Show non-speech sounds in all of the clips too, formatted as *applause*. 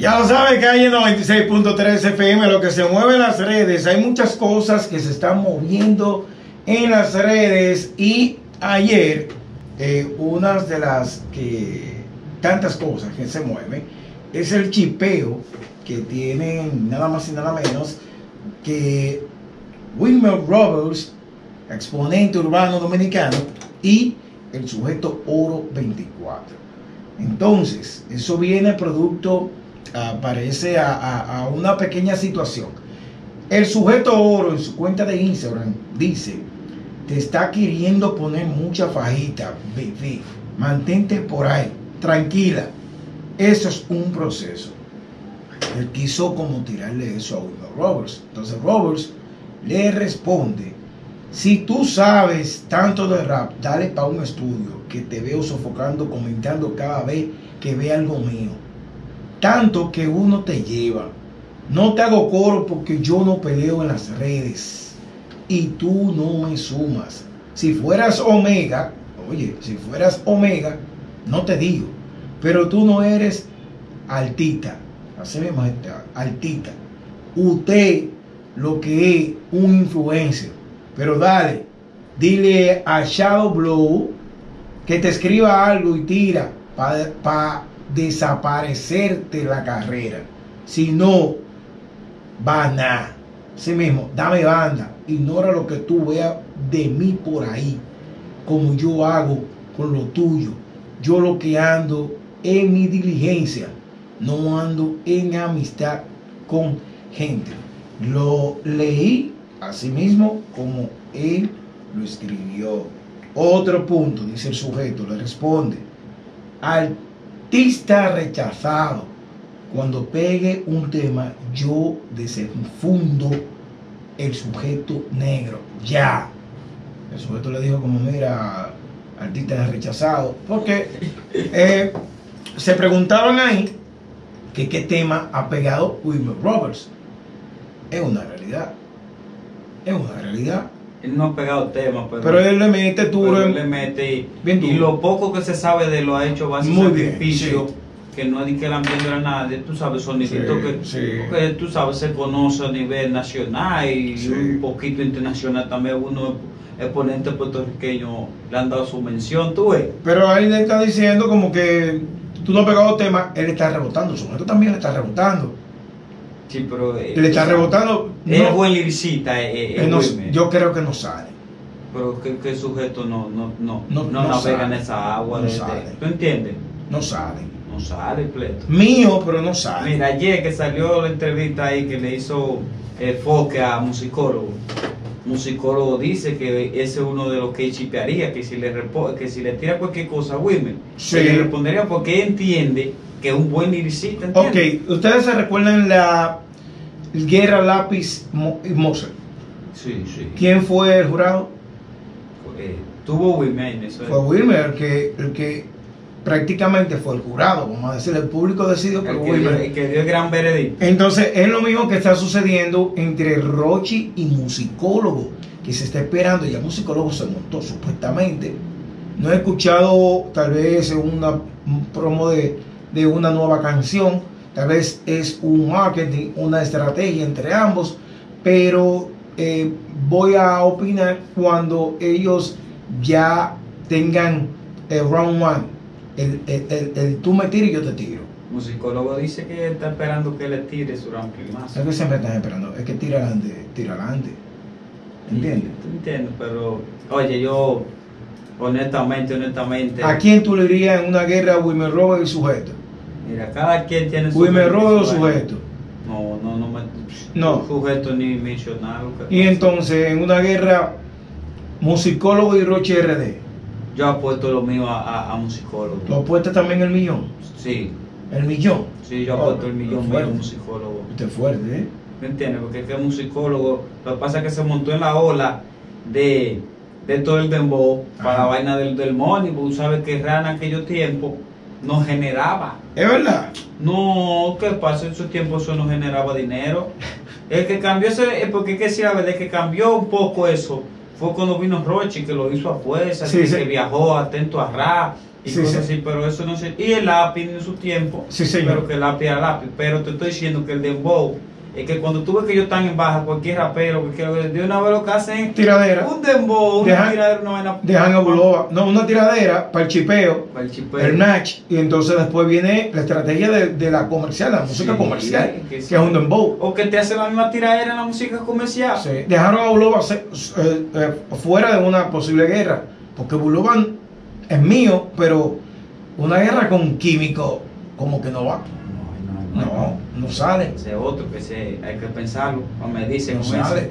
Ya lo sabe que hay en 96.3 FM lo que se mueve en las redes. Hay muchas cosas que se están moviendo en las redes y ayer eh, una de las que tantas cosas que se mueven es el chipeo que tienen nada más y nada menos que Wilmer Roberts, exponente urbano dominicano, y el sujeto Oro 24. Entonces, eso viene producto aparece a, una pequeña situación. El sujeto oro en su cuenta de Instagram dice, te está queriendo poner mucha fajita, bebé, mantente por ahí, tranquila. Eso es un proceso. Él quiso como tirarle eso a Wilmer Roberts. Entonces Roberts le responde, si tú sabes tanto de rap, dale para un estudio que te veo sofocando, comentando cada vez que ve algo mío tanto que uno te lleva. No te hago coro porque yo no peleo en las redes y tú no me sumas. Si fueras Omega, oye, si fueras Omega, no te digo, pero tú no eres altita. Así mismo, altita. Usted lo que es un influencer. Pero dale, dile a Shadow Blow que te escriba algo y tira para desaparecerte la carrera. Si no, va nada. Sí mismo, dame banda, ignora lo que tú veas de mí por ahí, como yo hago con lo tuyo. Yo lo que ando en mi diligencia, no ando en amistad con gente. Lo leí así mismo como él lo escribió. Otro punto, dice el sujeto, le responde. Al artista rechazado. Cuando pegue un tema, yo desenfundo el sujeto negro. Ya. El sujeto le dijo como, mira, artista rechazado. Porque eh, se preguntaban ahí que qué tema ha pegado Wilmer Roberts. Es una realidad. Es una realidad. Él no ha pegado temas, pero, pero él le mete duro. Él le mete y, lo poco que se sabe de lo ha hecho va a ser sacrificio. Que no es que el ambiente a nadie, tú sabes, soniditos que, tú sabes se conoce a nivel nacional y un poquito internacional también. Uno exponente puertorriqueño le han dado su mención, tú ves. Pero ahí le está diciendo como que tú no has pegado temas, él está rebotando, su momento también le está rebotando. Sí, pero. Eh, le está rebotando. Es buen liricista. Eh, eh, yo creo que no sale. Pero que, sujeto no, no, no, no, navega en esa agua. ¿Tú entiendes? No sale. No sale, pleto. Mío, pero no sale. Mira, ayer que salió la entrevista ahí que le hizo Foque a musicólogo. Musicólogo dice que ese es uno de los que chipearía, que si le que si le tira cualquier cosa a Wilmer, le respondería porque entiende que es un buen liricista. Ok, ustedes se recuerdan la Guerra Lápiz y Mozart. Sí, sí. ¿Quién fue el jurado? Eh, tuvo Wilmer. Eso fue Wilmer el que, el que prácticamente fue el jurado, vamos a decir, el público decidió que, Wilmer. El que dio el gran veredicto. Entonces es lo mismo que está sucediendo entre Rochi y musicólogo, que se está esperando, ya musicólogo se montó supuestamente. No he escuchado tal vez una, un promo de de una nueva canción. Tal vez es un marketing, una estrategia entre ambos, pero eh, voy a opinar cuando ellos ya tengan el round one, el, el, el, tú me tiras y yo te tiro. Musicólogo dice que está esperando que le tire su round más. Es que siempre están esperando, es que tira adelante, tira adelante. ¿Entiendes? Entiendo, pero oye, yo honestamente, honestamente. ¿A quién tú le dirías en una guerra a Wilmer Robert y sujeto? Mira, cada quien tiene su. me robo sujeto. No, no, no me. No. Sujeto ni mencionado. Y entonces, en una guerra, musicólogo y Roche RD. Yo apuesto lo mío a, a, musicólogo. ¿Tú apuestas también el millón? Sí. ¿El millón? Sí, yo apuesto el millón mío musicólogo. Usted es fuerte, ¿eh? ¿Me entiendes? Porque es que es musicólogo. Lo que pasa es que se montó en la ola de, de todo el dembow para la vaina del, del money. Porque tú sabes que en aquellos tiempos no generaba. ¿Es verdad? No, ¿qué pasa? En su tiempo eso no generaba dinero. El que cambió ese, porque que si la verdad, el que cambió un poco eso fue cuando vino Rochi que lo hizo a fuerza, que, viajó atento a Ra y cosas así, pero eso no sé. Y el lápiz en su tiempo, pero que el lápiz era lápiz. Pero te estoy diciendo que el dembow es que cuando tú ves que ellos están en baja, cualquier rapero, que de una vez lo que hacen tiradera. un dembow, una tiradera, una vaina. Dejan a Buloba, no, una tiradera para el chipeo, para el, chipeo. el match, y entonces después viene la estrategia de, de la comercial, la música comercial, que, es un dembow. O que te hace la misma tiradera en la música comercial. Sí. Dejaron a Buloba eh, eh, fuera de una posible guerra, porque Buloba es mío, pero una guerra con químico como que no va. No, no, sale. Ese otro que se, hay que pensarlo. No me dice no sale.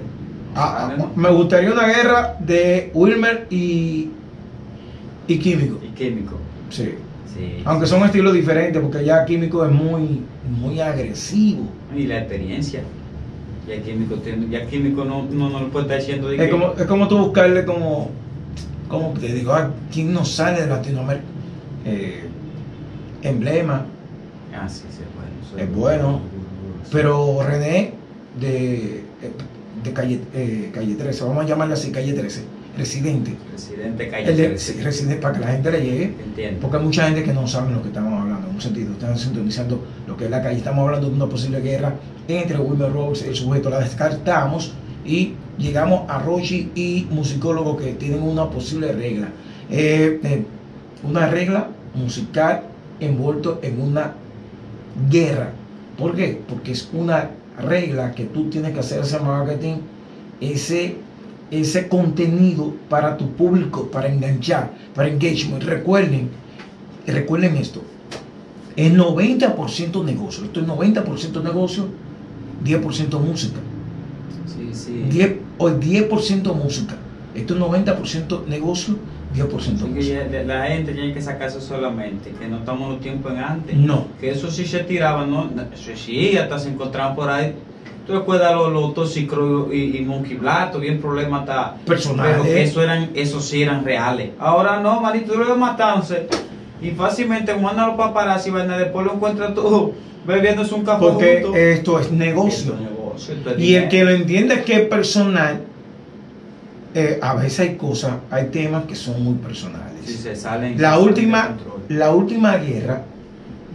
Ah, ah, me gustaría una guerra de Wilmer y, y Químico. Y Químico. Sí. sí Aunque son estilos diferentes, porque ya Químico es muy, muy agresivo. Y la experiencia. Ya Químico, ya Químico no, no, no lo puede estar diciendo. es, como, es como tú buscarle como, como te digo, a quién no sale de Latinoamérica. Eh, emblema. Ah, sí, sí es bueno. Pero René de, de calle, eh, calle 13, vamos a llamarle así, calle 13, residente. Residente calle 13. residente, para que la gente le llegue. Porque hay mucha gente que no sabe lo que estamos hablando, en un sentido, están sintonizando lo que es la calle. Estamos hablando de una posible guerra entre Wilmer Rose, el sujeto, la descartamos y llegamos a Rochi y musicólogo que tienen una posible regla. Eh, eh, una regla musical envuelto en una guerra. ¿Por qué? Porque es una regla que tú tienes que hacer ese marketing, ese, ese contenido para tu público, para enganchar, para engagement. Recuerden, recuerden esto, es 90% negocio, esto es 90% negocio, 10% música. Sí, sí. 10, o 10% música, esto es 90% negocio, 10% que la gente tiene que sacarse solamente, que no estamos los tiempos en antes. No. Que eso sí se tiraba, ¿no? Eso sí, hasta se encontraban por ahí. Tú recuerdas los, los Toxicro y, y Monkey Black, bien problema está. Personal. Pero que eso eran, eso sí eran reales. Ahora no, manito, tú lo matándose. Y fácilmente mandan los paparazzi, y después lo encuentras tú *laughs* bebiéndose un café. Porque esto es negocio. Esto es negocio y el que lo entiende es que es personal eh, a veces hay cosas, hay temas que son muy personales. la, última, la última guerra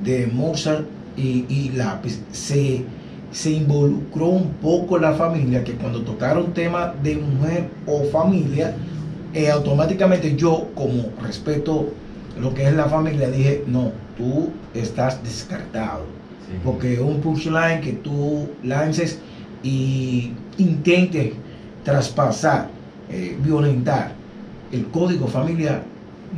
de Mozart y, y Lápiz se, se involucró un poco la familia, que cuando tocaron temas de mujer o familia, eh, automáticamente yo, como respeto lo que es la familia, dije, no, tú estás descartado. Porque un punchline que tú lances y intentes traspasar eh, violentar el código familiar,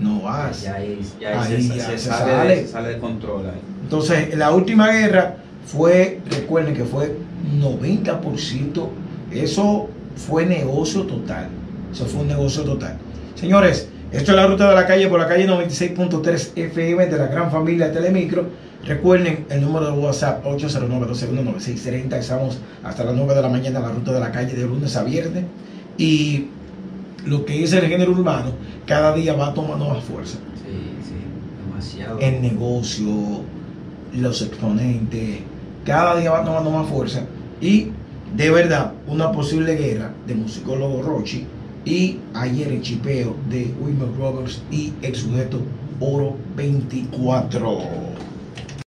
no ya, ahí se, sale, de control. Entonces, la última guerra fue, recuerden que fue 90%, eso fue negocio total. Eso fue un negocio total. Señores, esto es la ruta de la calle por la calle 96.3 FM de la gran familia Telemicro. Recuerden el número de WhatsApp 809 221 Estamos hasta las 9 de la mañana en la ruta de la calle de lunes a viernes. Y lo que es el género urbano cada día va tomando más fuerza. Sí, sí, demasiado. El negocio, los exponentes, cada día va tomando más fuerza. Y de verdad, una posible guerra de musicólogo Rochi y ayer el chipeo de Wilmer Roberts y el sujeto Oro 24.